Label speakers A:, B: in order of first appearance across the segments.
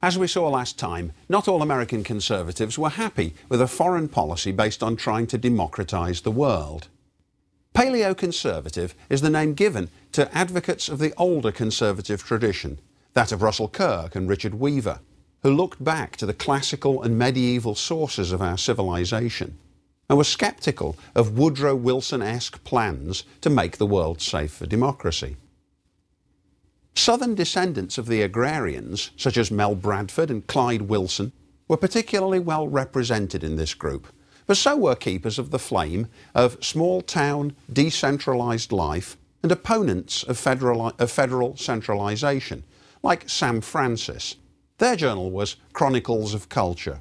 A: As we saw last time, not all American conservatives were happy with a foreign policy based on trying to democratise the world. Paleoconservative is the name given to advocates of the older conservative tradition, that of Russell Kirk and Richard Weaver, who looked back to the classical and medieval sources of our civilization and were sceptical of Woodrow Wilson-esque plans to make the world safe for democracy. Southern descendants of the agrarians, such as Mel Bradford and Clyde Wilson, were particularly well represented in this group, but so were keepers of the flame of small town, decentralised life and opponents of federal, of federal centralisation, like Sam Francis. Their journal was Chronicles of Culture.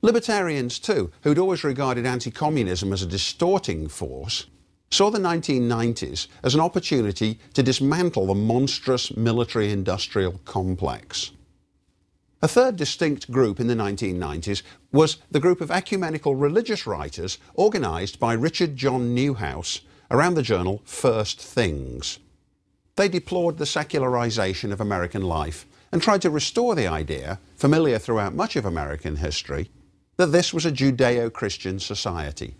A: Libertarians, too, who'd always regarded anti communism as a distorting force, saw the 1990s as an opportunity to dismantle the monstrous military industrial complex. A third distinct group in the 1990s was the group of ecumenical religious writers organised by Richard John Neuhaus around the journal First Things. They deplored the secularisation of American life and tried to restore the idea, familiar throughout much of American history, that this was a Judeo Christian society.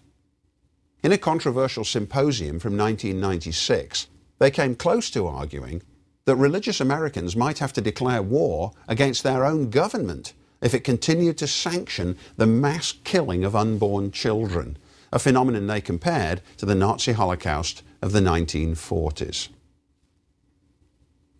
A: In a controversial symposium from 1996, they came close to arguing that religious Americans might have to declare war against their own government if it continued to sanction the mass killing of unborn children, a phenomenon they compared to the Nazi Holocaust of the 1940s.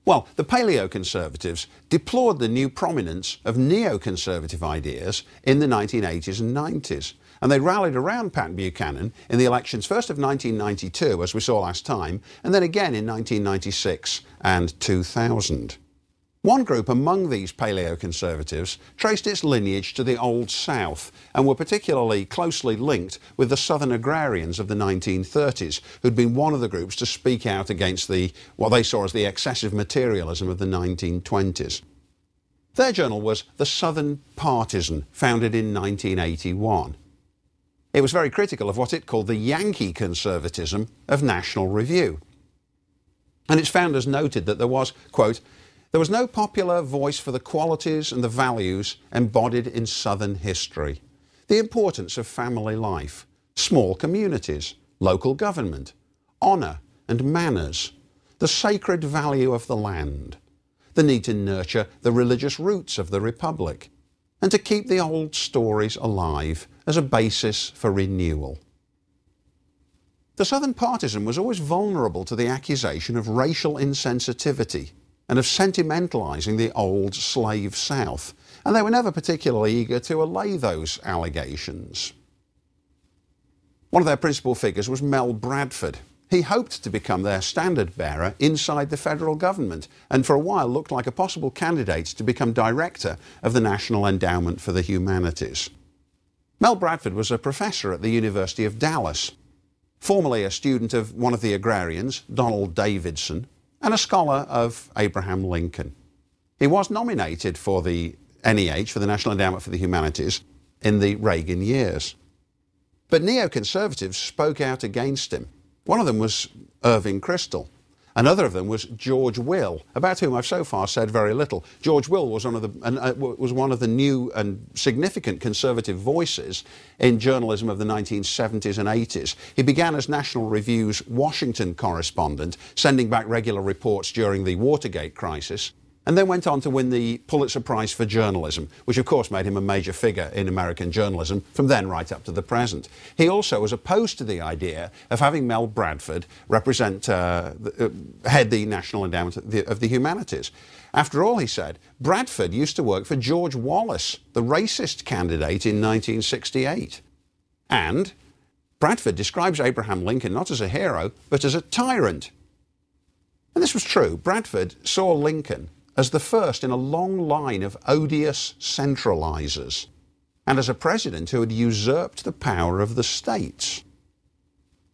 A: Well, the paleoconservatives deplored the new prominence of neoconservative ideas in the 1980s and 90s, and they rallied around Pat Buchanan in the elections first of 1992, as we saw last time, and then again in 1996 and 2000. One group among these paleoconservatives traced its lineage to the Old South and were particularly closely linked with the Southern agrarians of the 1930s, who'd been one of the groups to speak out against the, what they saw as the excessive materialism of the 1920s. Their journal was The Southern Partisan, founded in 1981. It was very critical of what it called the Yankee conservatism of National Review. And its founders noted that there was, quote, there was no popular voice for the qualities and the values embodied in Southern history. The importance of family life, small communities, local government, honour and manners, the sacred value of the land, the need to nurture the religious roots of the Republic, and to keep the old stories alive as a basis for renewal. The Southern partisan was always vulnerable to the accusation of racial insensitivity and of sentimentalising the old slave South, and they were never particularly eager to allay those allegations. One of their principal figures was Mel Bradford, he hoped to become their standard bearer inside the federal government and for a while looked like a possible candidate to become director of the National Endowment for the Humanities. Mel Bradford was a professor at the University of Dallas, formerly a student of one of the agrarians, Donald Davidson, and a scholar of Abraham Lincoln. He was nominated for the NEH, for the National Endowment for the Humanities, in the Reagan years. But neoconservatives spoke out against him one of them was Irving Kristol. Another of them was George Will, about whom I've so far said very little. George Will was one of the, uh, was one of the new and significant conservative voices in journalism of the 1970s and 80s. He began as National Review's Washington correspondent, sending back regular reports during the Watergate crisis and then went on to win the Pulitzer Prize for Journalism, which of course made him a major figure in American journalism from then right up to the present. He also was opposed to the idea of having Mel Bradford represent, uh, uh, head the National Endowment of the, of the Humanities. After all, he said, Bradford used to work for George Wallace, the racist candidate in 1968. And Bradford describes Abraham Lincoln not as a hero, but as a tyrant. And this was true. Bradford saw Lincoln as the first in a long line of odious centralizers, and as a president who had usurped the power of the states.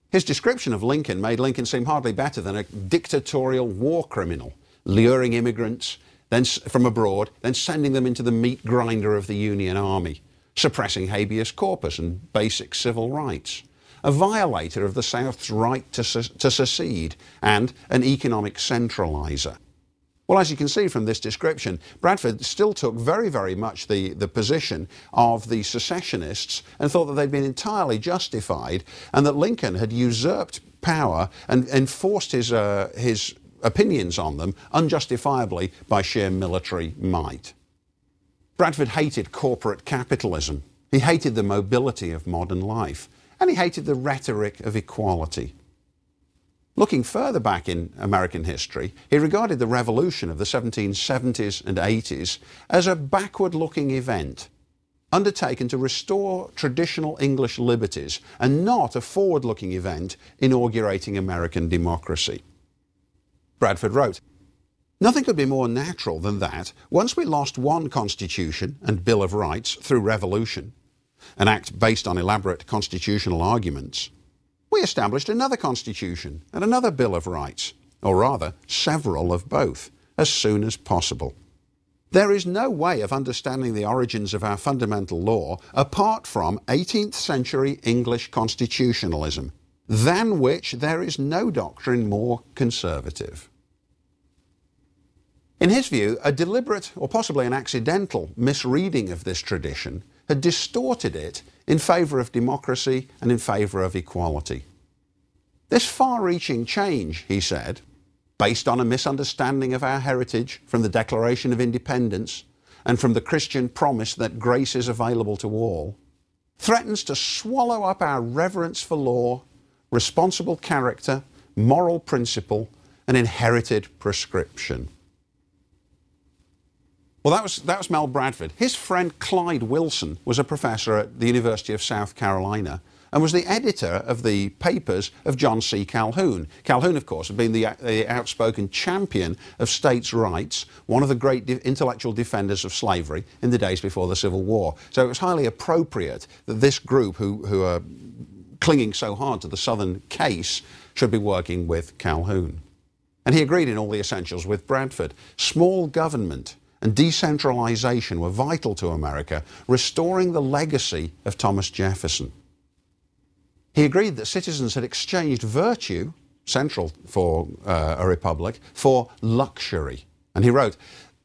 A: His description of Lincoln made Lincoln seem hardly better than a dictatorial war criminal, luring immigrants then from abroad, then sending them into the meat grinder of the Union Army, suppressing habeas corpus and basic civil rights, a violator of the South's right to, to secede, and an economic centraliser. Well, as you can see from this description, Bradford still took very, very much the, the position of the secessionists and thought that they'd been entirely justified and that Lincoln had usurped power and enforced his, uh, his opinions on them unjustifiably by sheer military might. Bradford hated corporate capitalism. He hated the mobility of modern life. And he hated the rhetoric of equality. Looking further back in American history, he regarded the revolution of the 1770s and 80s as a backward looking event undertaken to restore traditional English liberties and not a forward looking event inaugurating American democracy. Bradford wrote, Nothing could be more natural than that once we lost one Constitution and Bill of Rights through revolution, an act based on elaborate constitutional arguments, we established another constitution and another Bill of Rights, or rather, several of both, as soon as possible. There is no way of understanding the origins of our fundamental law apart from 18th century English constitutionalism, than which there is no doctrine more conservative. In his view, a deliberate or possibly an accidental misreading of this tradition had distorted it in favour of democracy and in favour of equality. This far reaching change, he said, based on a misunderstanding of our heritage from the Declaration of Independence and from the Christian promise that grace is available to all, threatens to swallow up our reverence for law, responsible character, moral principle, and inherited prescription. Well, that was, that was Mel Bradford. His friend Clyde Wilson was a professor at the University of South Carolina and was the editor of the papers of John C. Calhoun. Calhoun, of course, had been the, the outspoken champion of states' rights, one of the great de intellectual defenders of slavery in the days before the Civil War. So it was highly appropriate that this group, who, who are clinging so hard to the Southern case, should be working with Calhoun. And he agreed in all the essentials with Bradford. Small government and decentralization were vital to America, restoring the legacy of Thomas Jefferson. He agreed that citizens had exchanged virtue, central for uh, a republic, for luxury. And he wrote,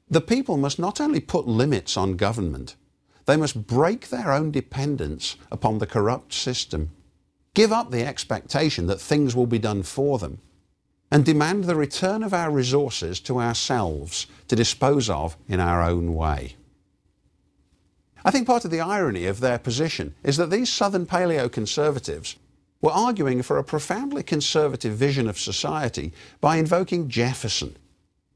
A: The people must not only put limits on government, they must break their own dependence upon the corrupt system, give up the expectation that things will be done for them, and demand the return of our resources to ourselves to dispose of in our own way. I think part of the irony of their position is that these Southern paleoconservatives were arguing for a profoundly conservative vision of society by invoking Jefferson,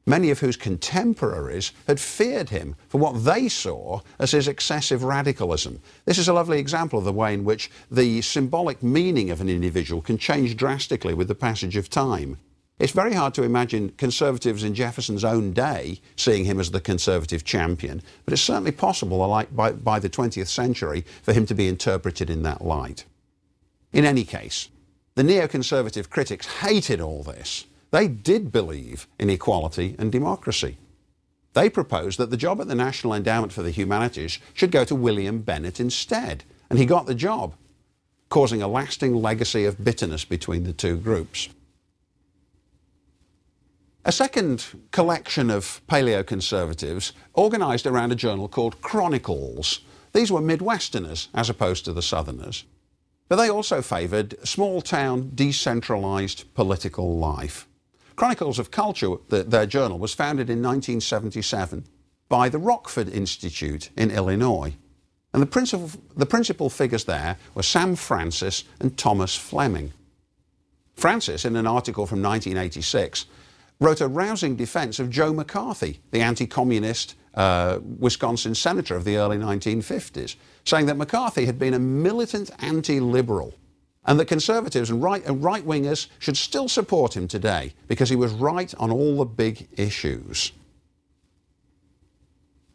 A: many of whose contemporaries had feared him for what they saw as his excessive radicalism. This is a lovely example of the way in which the symbolic meaning of an individual can change drastically with the passage of time. It's very hard to imagine conservatives in Jefferson's own day seeing him as the conservative champion, but it's certainly possible by, by the 20th century for him to be interpreted in that light. In any case, the neoconservative critics hated all this. They did believe in equality and democracy. They proposed that the job at the National Endowment for the Humanities should go to William Bennett instead, and he got the job, causing a lasting legacy of bitterness between the two groups. A second collection of paleoconservatives organised around a journal called Chronicles. These were Midwesterners as opposed to the Southerners. But they also favoured small town, decentralised political life. Chronicles of Culture, the, their journal, was founded in 1977 by the Rockford Institute in Illinois. And the principal, the principal figures there were Sam Francis and Thomas Fleming. Francis, in an article from 1986, wrote a rousing defense of Joe McCarthy, the anti communist uh, Wisconsin senator of the early 1950s, saying that McCarthy had been a militant anti liberal and that conservatives and right, and right wingers should still support him today because he was right on all the big issues.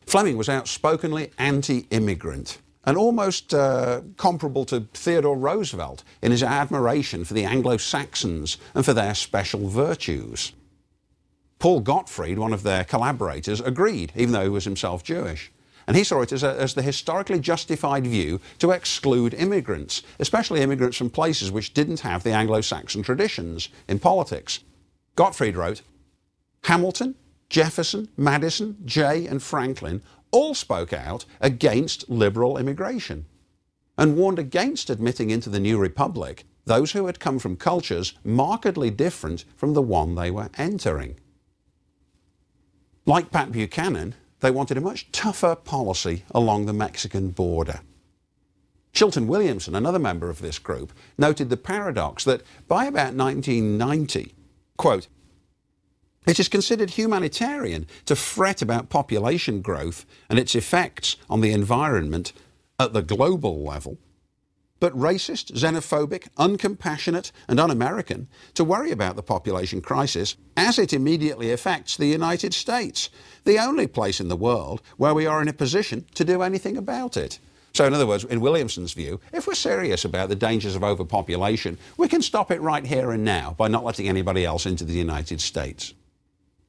A: Fleming was outspokenly anti immigrant and almost uh, comparable to Theodore Roosevelt in his admiration for the Anglo Saxons and for their special virtues. Paul Gottfried, one of their collaborators, agreed, even though he was himself Jewish. And he saw it as, a, as, the historically justified view to exclude immigrants, especially immigrants from places which didn't have the Anglo Saxon traditions in politics. Gottfried wrote Hamilton, Jefferson, Madison, Jay, and Franklin all spoke out against liberal immigration and warned against admitting into the new republic those who had come from cultures markedly different from the one they were entering. Like Pat Buchanan, they wanted a much tougher policy along the Mexican border. Chilton Williamson, another member of this group, noted the paradox that by about 1990, quote, it is considered humanitarian to fret about population growth and its effects on the environment at the global level, but racist, xenophobic, uncompassionate, and un American to worry about the population crisis as it immediately affects the United States, the only place in the world where we are in a position to do anything about it. So, in other words, in Williamson's view, if we're serious about the dangers of overpopulation, we can stop it right here and now by not letting anybody else into the United States.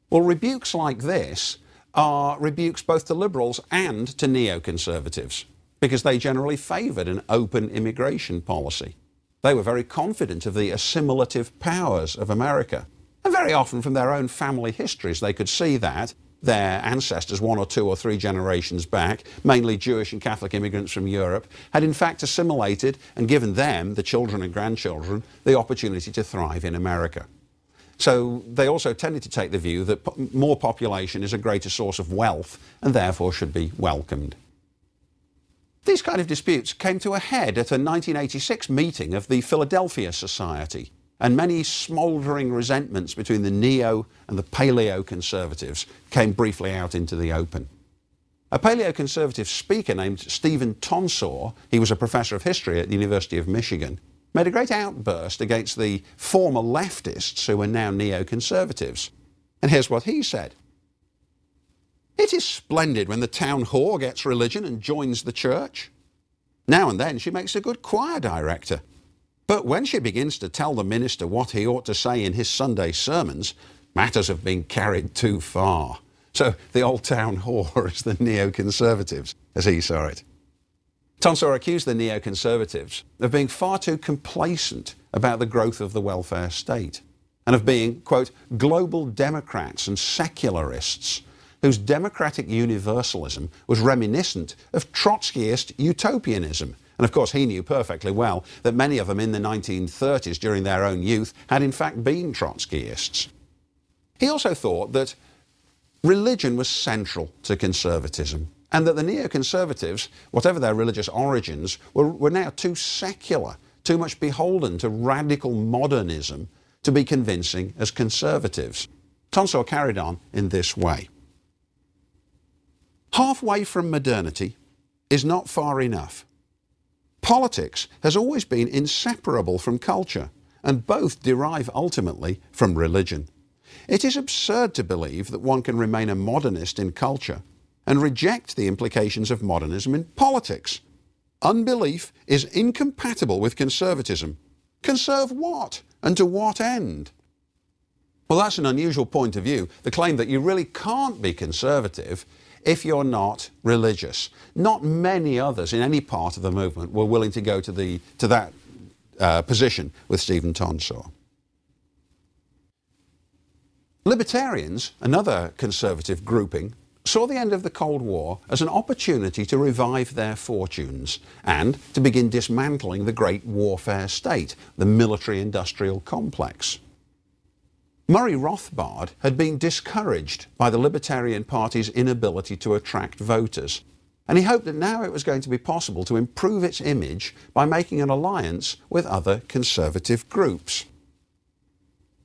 A: Well, rebukes like this are rebukes both to liberals and to neoconservatives because they generally favoured an open immigration policy. They were very confident of the assimilative powers of America. And very often from their own family histories, they could see that their ancestors, one or two or three generations back, mainly Jewish and Catholic immigrants from Europe, had in fact assimilated and given them, the children and grandchildren, the opportunity to thrive in America. So they also tended to take the view that more population is a greater source of wealth and therefore should be welcomed. These kind of disputes came to a head at a 1986 meeting of the Philadelphia Society, and many smouldering resentments between the neo and the paleo conservatives came briefly out into the open. A paleo-conservative speaker named Stephen Tonsor, he was a professor of history at the University of Michigan, made a great outburst against the former leftists who are now neoconservatives. And here's what he said. It is splendid when the town whore gets religion and joins the church. Now and then she makes a good choir director. But when she begins to tell the minister what he ought to say in his Sunday sermons, matters have been carried too far. So the old town whore is the neoconservatives, as he saw it. Tonsor accused the neoconservatives of being far too complacent about the growth of the welfare state and of being, quote, global democrats and secularists whose democratic universalism was reminiscent of Trotskyist utopianism. And of course, he knew perfectly well that many of them in the 1930s, during their own youth, had in fact been Trotskyists. He also thought that religion was central to conservatism and that the neoconservatives, whatever their religious origins, were, were now too secular, too much beholden to radical modernism to be convincing as conservatives. Tonsor carried on in this way. Halfway from modernity is not far enough. Politics has always been inseparable from culture, and both derive ultimately from religion. It is absurd to believe that one can remain a modernist in culture and reject the implications of modernism in politics. Unbelief is incompatible with conservatism. Conserve what? And to what end? Well, that's an unusual point of view. The claim that you really can't be conservative if you're not religious. Not many others in any part of the movement were willing to go to, the, to that uh, position with Stephen Tonsor. Libertarians, another conservative grouping, saw the end of the Cold War as an opportunity to revive their fortunes and to begin dismantling the great warfare state, the military industrial complex. Murray Rothbard had been discouraged by the Libertarian Party's inability to attract voters, and he hoped that now it was going to be possible to improve its image by making an alliance with other conservative groups.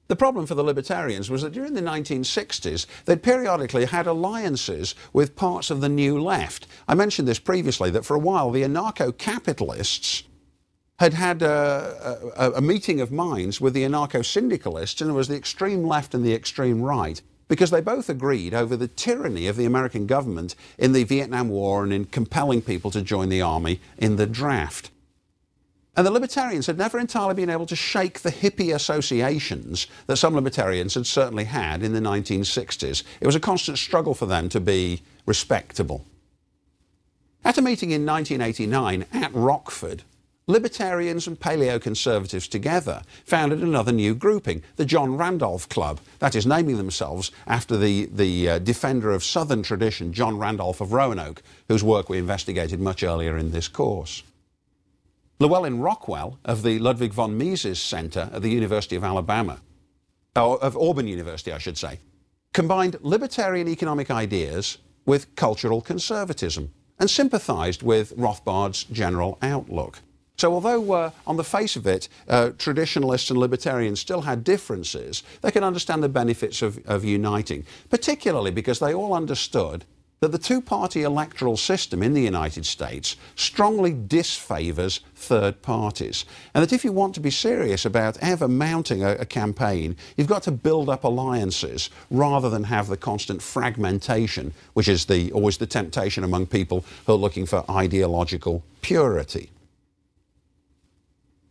A: The problem for the Libertarians was that during the 1960s, they'd periodically had alliances with parts of the New Left. I mentioned this previously, that for a while the anarcho-capitalists had had a, a, a meeting of minds with the anarcho-syndicalists, and it was the extreme left and the extreme right, because they both agreed over the tyranny of the American government in the Vietnam War and in compelling people to join the army in the draft. And the libertarians had never entirely been able to shake the hippie associations that some libertarians had certainly had in the 1960s. It was a constant struggle for them to be respectable. At a meeting in 1989 at Rockford, libertarians and paleoconservatives together founded another new grouping, the John Randolph Club, that is, naming themselves after the, the uh, defender of Southern tradition, John Randolph of Roanoke, whose work we investigated much earlier in this course. Llewellyn Rockwell of the Ludwig von Mises Center at the University of Alabama, or of Auburn University, I should say, combined libertarian economic ideas with cultural conservatism and sympathized with Rothbard's general outlook. So, although uh, on the face of it, uh, traditionalists and libertarians still had differences, they could understand the benefits of, of uniting, particularly because they all understood that the two party electoral system in the United States strongly disfavours third parties. And that if you want to be serious about ever mounting a, a, campaign, you've got to build up alliances rather than have the constant fragmentation, which is the, always the temptation among people who are looking for ideological purity.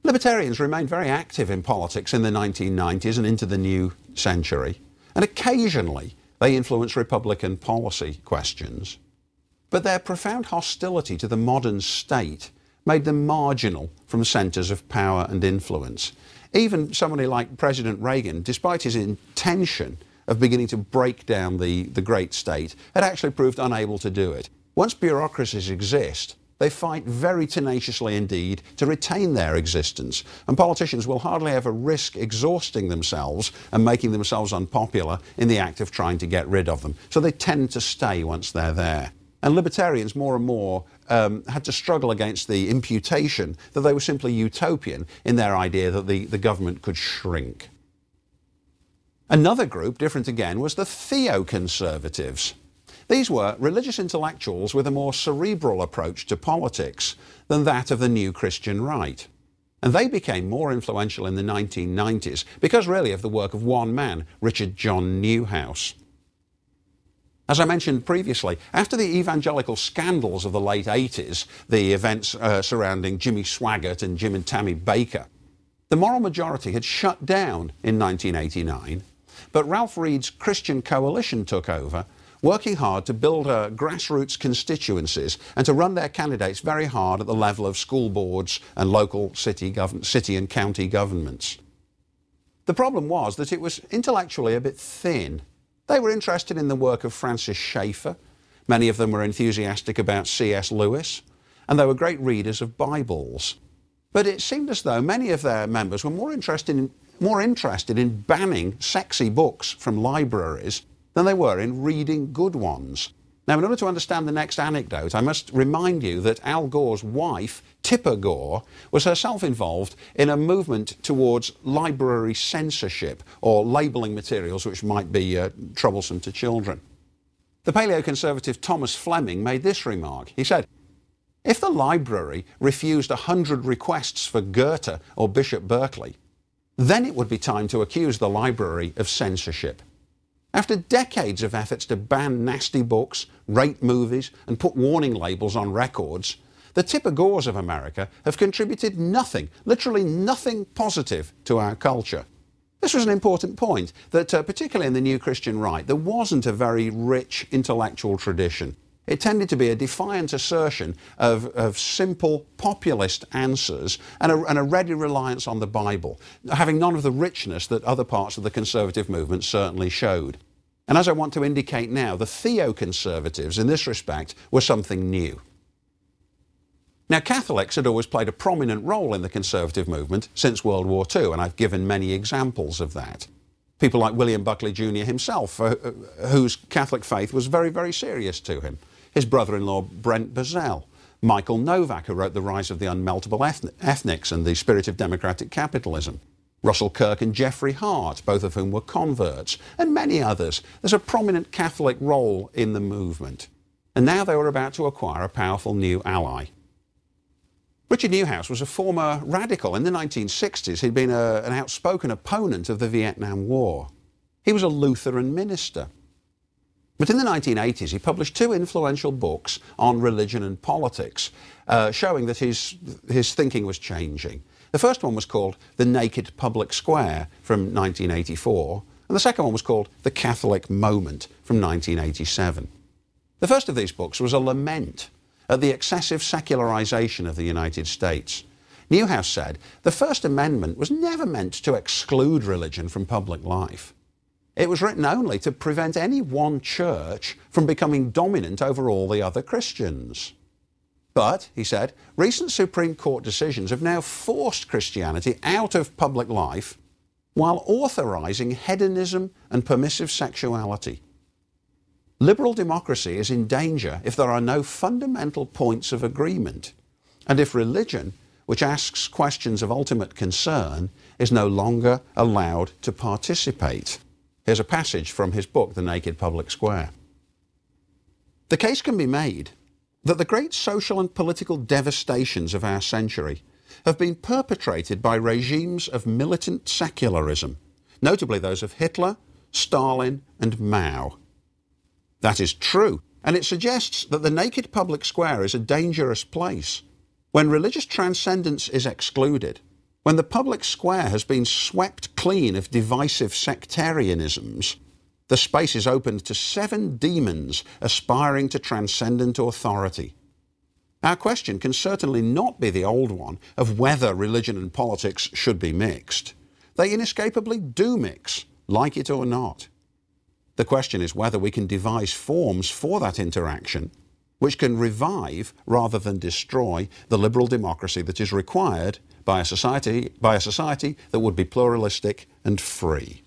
A: Libertarians remained very active in politics in the 1990s and into the new century, and occasionally they influenced Republican policy questions. But their profound hostility to the modern state made them marginal from centres of power and influence. Even somebody like President Reagan, despite his intention of beginning to break down the, the great state, had actually proved unable to do it. Once bureaucracies exist, they fight very tenaciously indeed to retain their existence. And politicians will hardly ever risk exhausting themselves and making themselves unpopular in the act of trying to get rid of them. So they tend to stay once they're there. And libertarians more and more um, had to struggle against the imputation that they were simply utopian in their idea that the, the government could shrink. Another group, different again, was the theoconservatives. These were religious intellectuals with a more cerebral approach to politics than that of the new Christian right. And they became more influential in the 1990s because really of the work of one man, Richard John Neuhaus. As I mentioned previously, after the evangelical scandals of the late 80s, the events uh, surrounding Jimmy Swaggart and Jim and Tammy Bakker, the moral majority had shut down in 1989, but Ralph Reed's Christian Coalition took over working hard to build uh, grassroots constituencies and to run their candidates very hard at the level of school boards and local city, city and county governments. The problem was that it was intellectually a bit thin. They were interested in the work of Francis Schaeffer. Many of them were enthusiastic about C.S. Lewis, and they were great readers of Bibles. But it seemed as though many of their members were more interested in, more interested in banning sexy books from libraries than they were in reading good ones. Now, in order to understand the next anecdote, I must remind you that Al Gore's wife, Tipper Gore, was herself involved in a movement towards library censorship or labelling materials which might be uh, troublesome to children. The paleoconservative Thomas Fleming made this remark. He said, If the library refused a hundred requests for Goethe or Bishop Berkeley, then it would be time to accuse the library of censorship. After decades of efforts to ban nasty books, rate movies, and put warning labels on records, the Tipper Gores of America have contributed nothing, literally nothing positive to our culture. This was an important point, that uh, particularly in the New Christian Right, there wasn't a very rich intellectual tradition. It tended to be a defiant assertion of, of simple populist answers and a, and a, ready reliance on the Bible, having none of the richness that other parts of the conservative movement certainly showed. And as I want to indicate now, the theoconservatives in this respect were something new. Now, Catholics had always played a prominent role in the conservative movement since World War II, and I've given many examples of that people like William Buckley Jr. himself, uh, uh, whose Catholic faith was very, very serious to him his brother in law Brent Bozell, Michael Novak, who wrote The Rise of the Unmeltable Ethnics and The Spirit of Democratic Capitalism, Russell Kirk and Jeffrey Hart, both of whom were converts, and many others. There's a prominent Catholic role in the movement. And now they were about to acquire a powerful new ally. Richard Neuhaus was a former radical. In the 1960s, he'd been a, an outspoken opponent of the Vietnam War. He was a Lutheran minister. But in the 1980s, he published two influential books on religion and politics, uh, showing that his, his thinking was changing. The first one was called The Naked Public Square from 1984, and the second one was called The Catholic Moment from 1987. The first of these books was a lament at the excessive secularization of the United States. Neuhaus said the First Amendment was never meant to exclude religion from public life. It was written only to prevent any one church from becoming dominant over all the other Christians. But, he said, recent Supreme Court decisions have now forced Christianity out of public life while authorizing hedonism and permissive sexuality. Liberal democracy is in danger if there are no fundamental points of agreement, and if religion, which asks questions of ultimate concern, is no longer allowed to participate. Here's a passage from his book, The Naked Public Square. The case can be made that the great social and political devastations of our century have been perpetrated by regimes of militant secularism, notably those of Hitler, Stalin, and Mao. That is true, and it suggests that the naked public square is a dangerous place. When religious transcendence is excluded, when the public square has been swept clean of divisive sectarianisms, the space is opened to seven demons aspiring to transcendent authority. Our question can certainly not be the old one of whether religion and politics should be mixed. They inescapably do mix, like it or not. The question is whether we can devise forms for that interaction which can revive rather than destroy the liberal democracy that is required by a society, by a society that would be pluralistic and free.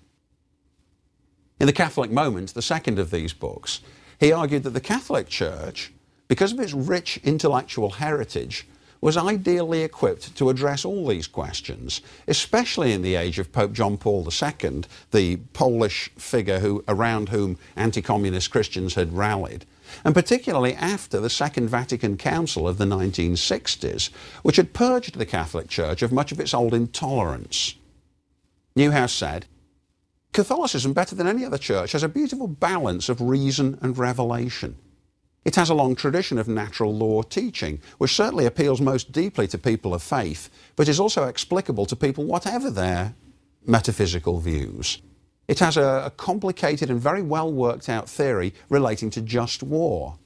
A: In The Catholic Moment, the second of these books, he argued that the Catholic Church, because of its rich intellectual heritage, was ideally equipped to address all these questions, especially in the age of Pope John Paul II, the Polish figure who, around whom anti-communist Christians had rallied, and particularly after the Second Vatican Council of the 1960s, which had purged the Catholic Church of much of its old intolerance. Neuhaus said, Catholicism, better than any other church, has a beautiful balance of reason and revelation. It has a long tradition of natural law teaching, which certainly appeals most deeply to people of faith, but is also explicable to people whatever their metaphysical views. It has a, a complicated and very well worked out theory relating to just war.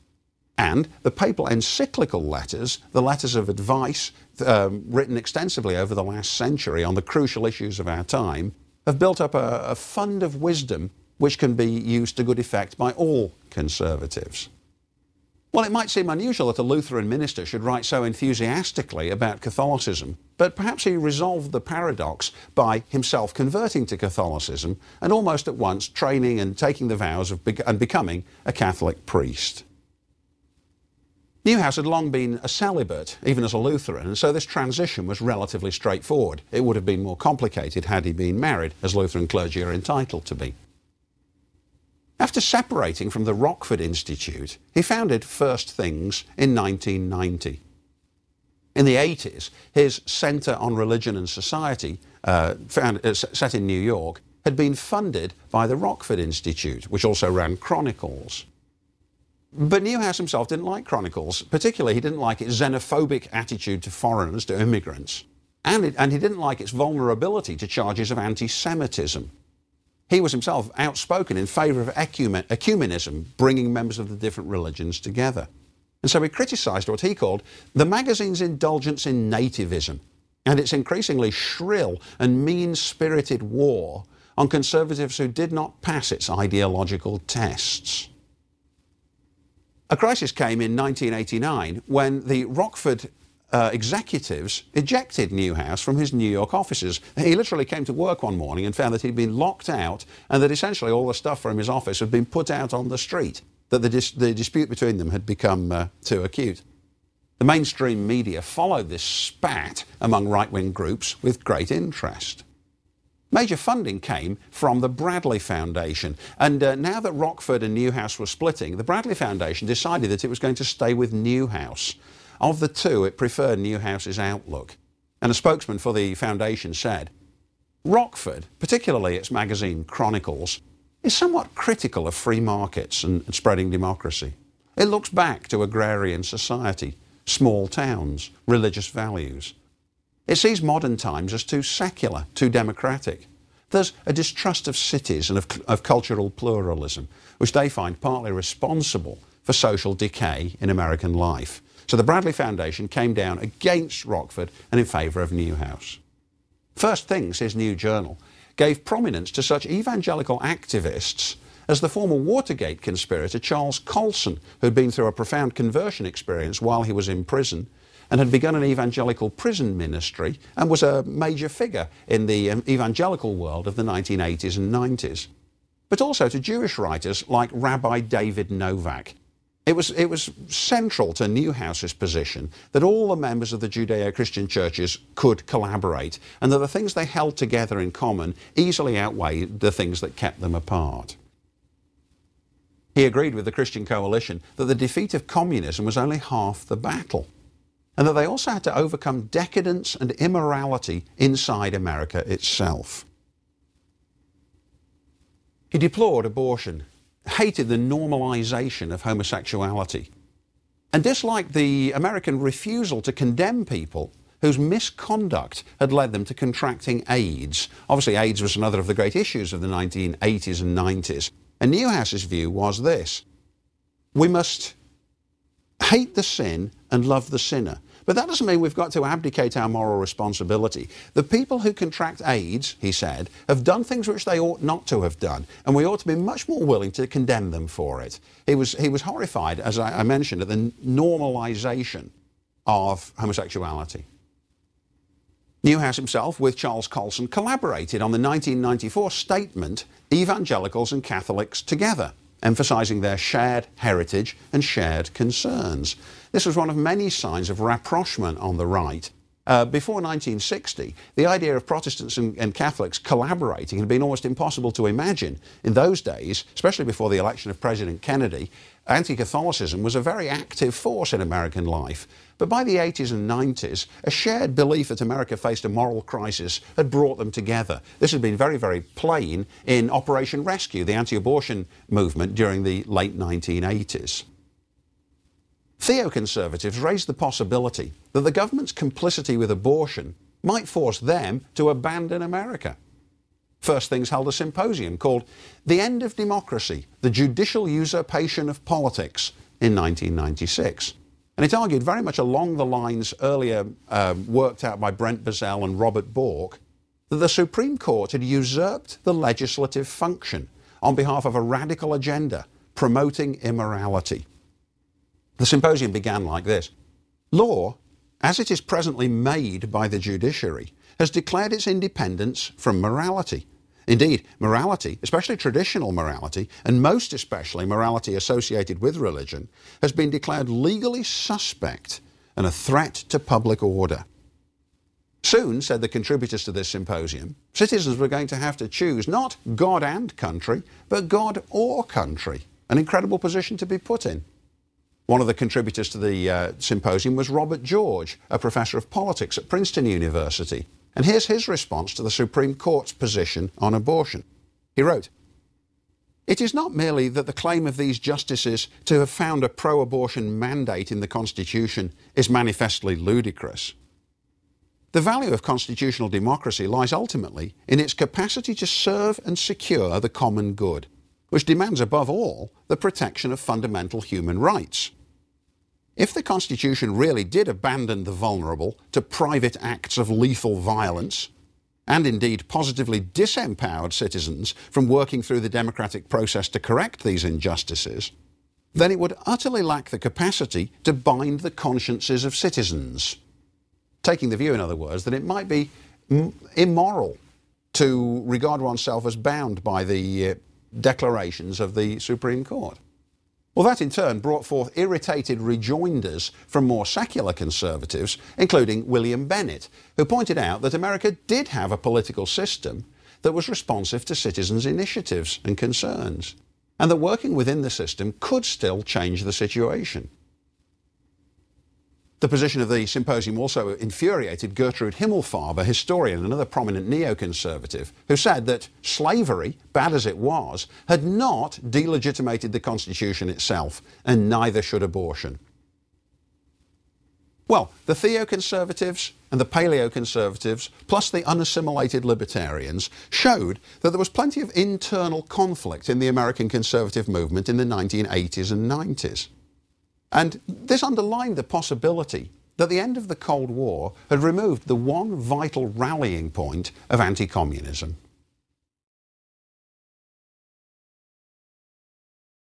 A: And the papal encyclical letters, the letters of advice um, written extensively over the last century on the crucial issues of our time, have built up a, a fund of wisdom which can be used to good effect by all conservatives. Well, it might seem unusual that a Lutheran minister should write so enthusiastically about Catholicism, but perhaps he resolved the paradox by himself converting to Catholicism and almost at once training and taking the vows of and becoming a Catholic priest. Neuhaus had long been a celibate, even as a Lutheran, and so this transition was relatively straightforward. It would have been more complicated had he been married, as Lutheran clergy are entitled to be. After separating from the Rockford Institute, he founded First Things in 1990. In the 80s, his Centre on Religion and Society, uh, found, uh, set in New York, had been funded by the Rockford Institute, which also ran Chronicles. But Neuhaus himself didn't like Chronicles. Particularly, he didn't like its xenophobic attitude to foreigners, to immigrants. And, it, and he didn't like its vulnerability to charges of anti Semitism. He was himself outspoken in favour of ecumen ecumenism, bringing members of the different religions together. And so he criticised what he called the magazine's indulgence in nativism and its increasingly shrill and mean spirited war on conservatives who did not pass its ideological tests. A crisis came in 1989 when the Rockford uh, executives ejected Neuhaus from his New York offices. He literally came to work one morning and found that he'd been locked out and that essentially all the stuff from his office had been put out on the street, that the, dis the dispute between them had become uh, too acute. The mainstream media followed this spat among right wing groups with great interest. Major funding came from the Bradley Foundation. And uh, now that Rockford and Neuhaus were splitting, the Bradley Foundation decided that it was going to stay with Neuhaus. Of the two, it preferred Neuhaus's outlook. And a spokesman for the foundation said, Rockford, particularly its magazine Chronicles, is somewhat critical of free markets and, spreading democracy. It looks back to agrarian society, small towns, religious values. It sees modern times as too secular, too democratic. There's a distrust of cities and of, of cultural pluralism, which they find partly responsible for social decay in American life. So the Bradley Foundation came down against Rockford and in favour of Neuhaus. First Things, his new journal, gave prominence to such evangelical activists as the former Watergate conspirator Charles Colson, who had been through a profound conversion experience while he was in prison and had begun an evangelical prison ministry and was a major figure in the um, evangelical world of the 1980s and 90s. But also to Jewish writers like Rabbi David Novak. It was, it was central to Neuhaus's position that all the members of the Judeo Christian churches could collaborate and that the things they held together in common easily outweighed the things that kept them apart. He agreed with the Christian coalition that the defeat of communism was only half the battle and that they also had to overcome decadence and immorality inside America itself. He deplored abortion, hated the normalization of homosexuality, and disliked the American refusal to condemn people whose misconduct had led them to contracting AIDS. Obviously, AIDS was another of the great issues of the 1980s and 90s. And Neuhaus's view was this we must hate the sin and love the sinner. But that doesn't mean we've got to abdicate our moral responsibility. The people who contract AIDS, he said, have done things which they ought not to have done, and we ought to be much more willing to condemn them for it. He was, he was horrified, as I, I mentioned, at the normalisation of homosexuality. Neuhaus himself, with Charles Colson, collaborated on the 1994 statement Evangelicals and Catholics Together, emphasising their shared heritage and shared concerns. This was one of many signs of rapprochement on the right. Uh, before 1960, the idea of Protestants and, and, Catholics collaborating had been almost impossible to imagine. In those days, especially before the election of President Kennedy, anti Catholicism was a very active force in American life. But by the 80s and 90s, a shared belief that America faced a moral crisis had brought them together. This had been very, very plain in Operation Rescue, the anti abortion movement during the late 1980s. Theoconservatives raised the possibility that the government's complicity with abortion might force them to abandon America. First Things held a symposium called The End of Democracy The Judicial Usurpation of Politics in 1996. And it argued very much along the lines earlier uh, worked out by Brent Bozell and Robert Bork that the Supreme Court had usurped the legislative function on behalf of a radical agenda promoting immorality. The symposium began like this Law, as it is presently made by the judiciary, has declared its independence from morality. Indeed, morality, especially traditional morality, and most especially morality associated with religion, has been declared legally suspect and a threat to public order. Soon, said the contributors to this symposium, citizens were going to have to choose not God and country, but God or country. An incredible position to be put in. One of the contributors to the uh, symposium was Robert George, a professor of politics at Princeton University. And here's his response to the Supreme Court's position on abortion. He wrote, it is not merely that the claim of these justices to have found a pro abortion mandate in the Constitution is manifestly ludicrous. The value of constitutional democracy lies ultimately in its capacity to serve and secure the common good, which demands above all the protection of fundamental human rights. If the Constitution really did abandon the vulnerable to private acts of lethal violence, and indeed positively disempowered citizens from working through the democratic process to correct these injustices, then it would utterly lack the capacity to bind the consciences of citizens. Taking the view, in other words, that it might be immoral to regard oneself as bound by the uh, declarations of the Supreme Court. Well, that in turn brought forth irritated rejoinders from more secular conservatives, including William Bennett, who pointed out that America did have a political system that was responsive to citizens' initiatives and concerns, and that working within the system could still change the situation. The position of the symposium also infuriated Gertrude Himmelfarb, a historian and another prominent neoconservative, who said that slavery, bad as it was, had not delegitimated the Constitution itself, and neither should abortion. Well, the theoconservatives and the paleoconservatives, plus the unassimilated libertarians, showed that there was plenty of internal conflict in the American conservative movement in the 1980s and 90s. And this underlined the possibility that the end of the Cold War had removed the one vital rallying point of anti communism.